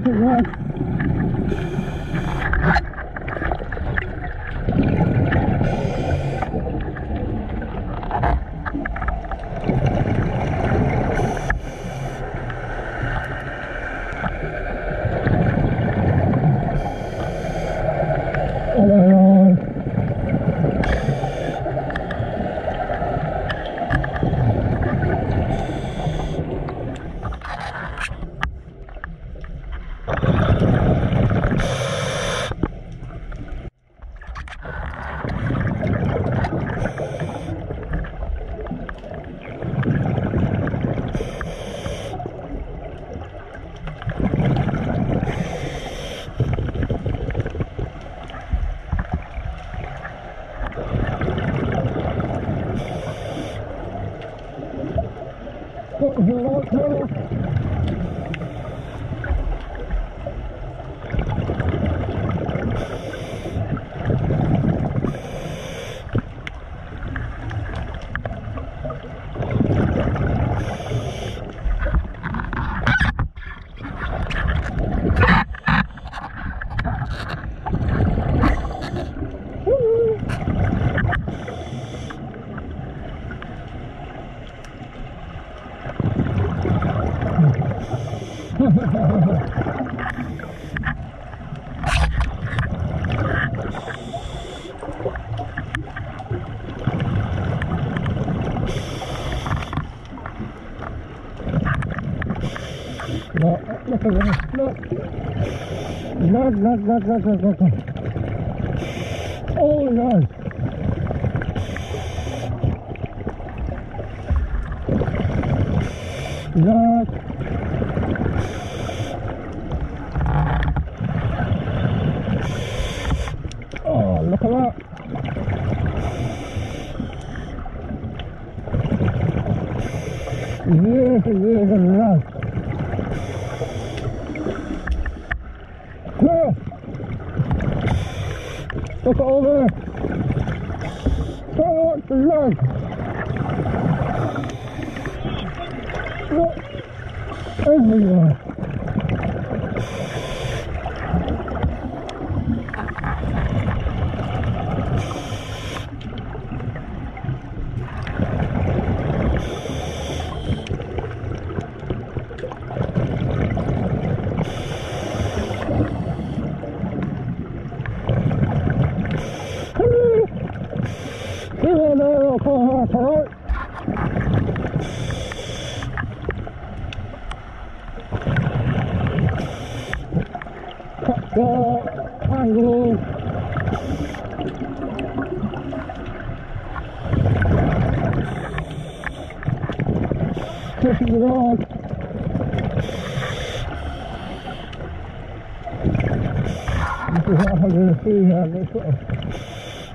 yeah. Thank you. Look, look, look, look, look, look, look. Oh, God. Look. Oh, look at that. Yes, yes, look. Look over. Try watch the road. Look everywhere.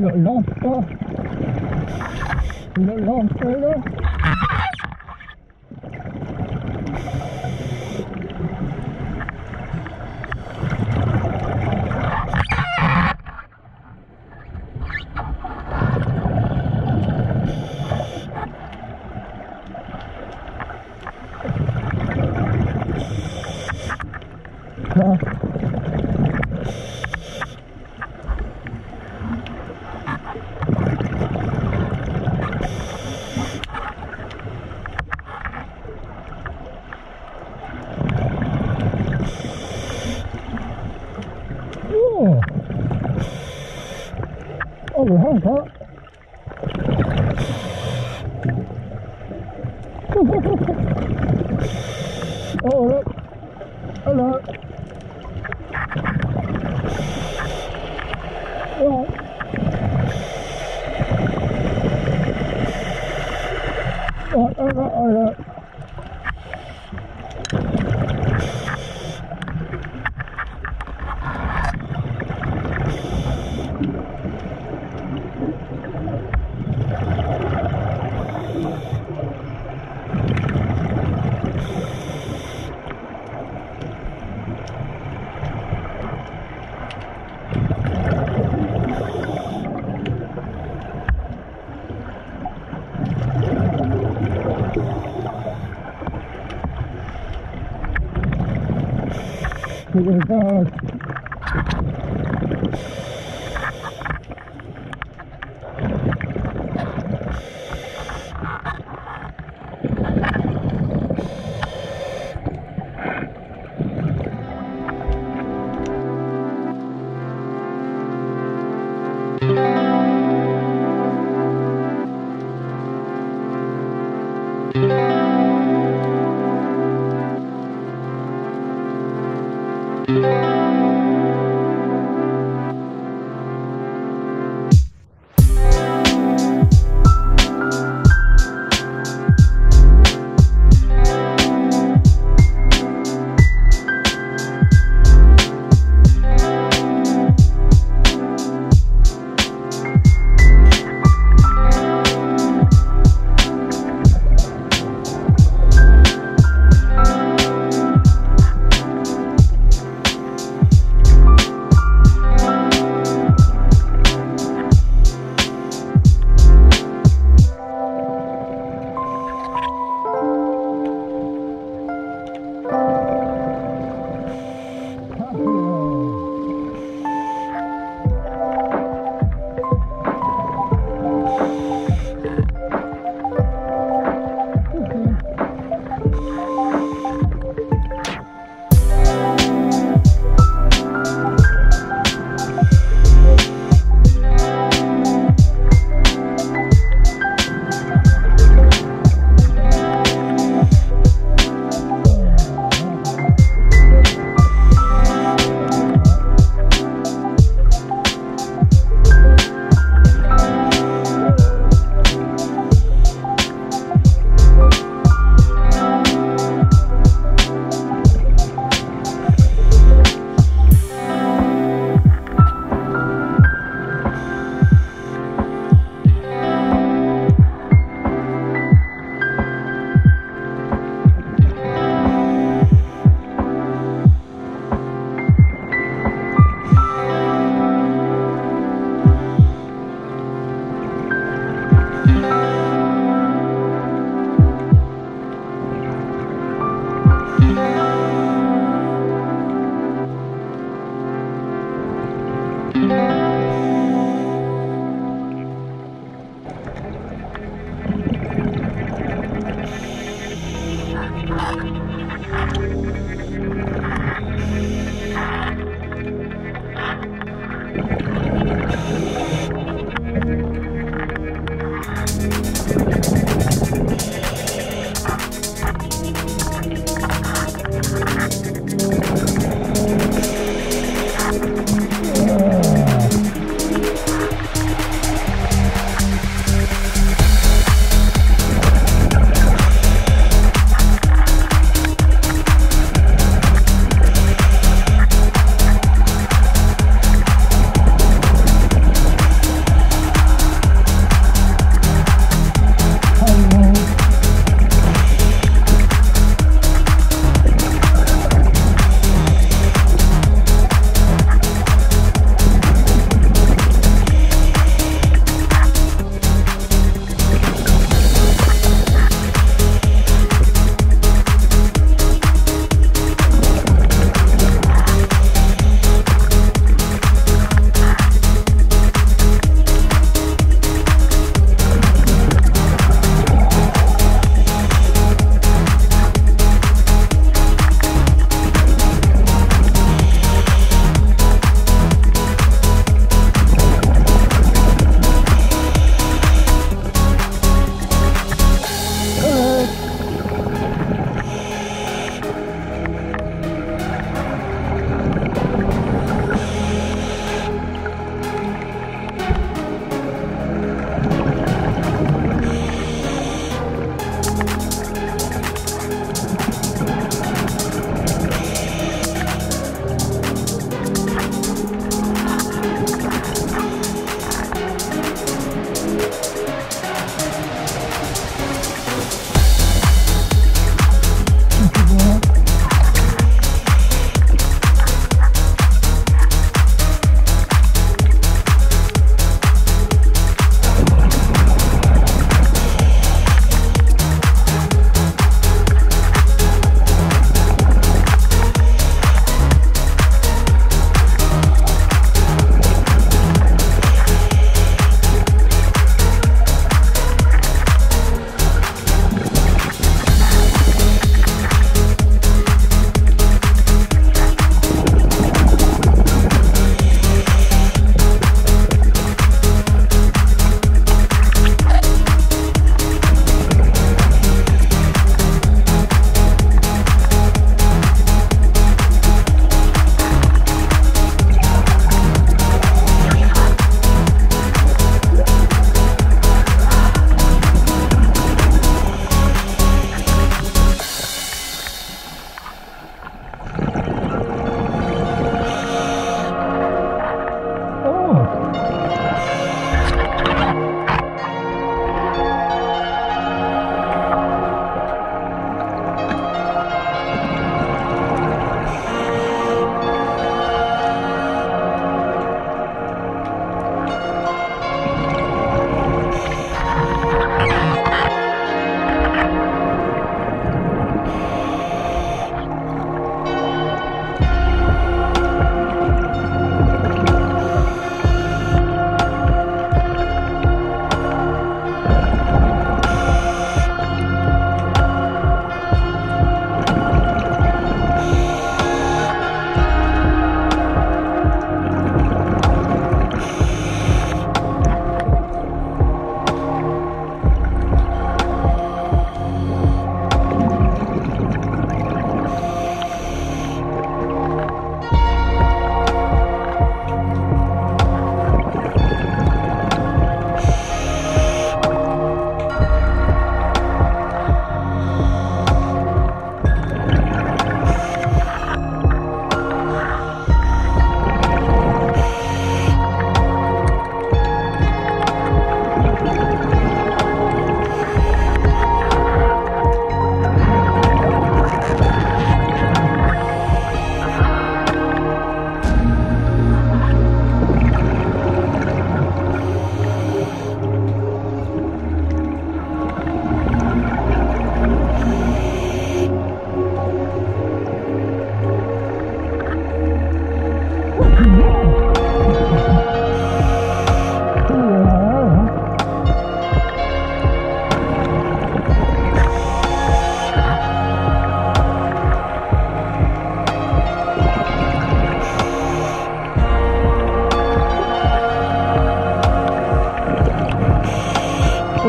le lampe, le lampe, oh, look. Hello. It was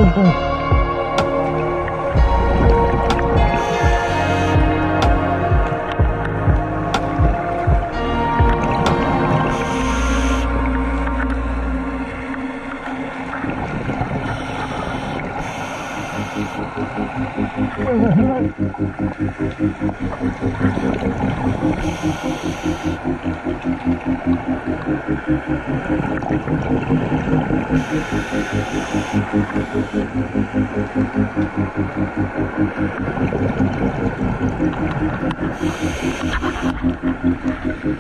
Oh, boom.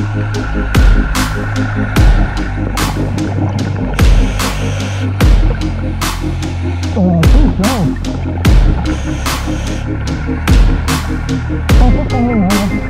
Oh, please, no. Oh, just a minute.